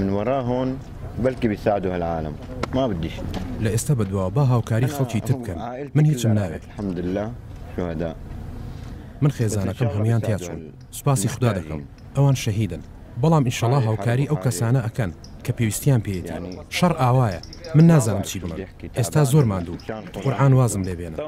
من وراهن بلكي بيساعدوا هالعالم. ما بديش لە ئێستا بەدوا با هاوکاری خەڵکی من هیچم ناوێت الحمد لله شهداء. من خێزانەکەم هەمان تیا چوون سوپاسی خودا دەکەم ئەوان شەهیدن بەڵام ئینشەڵا هاوکاری ئەو کەسانە ئەکەن کە پێویستیان پێیەتی شەڕ ئاوایە من نازانم چی أستاذ ئێستا زۆر ماندوو قورئان وازم لێبێنە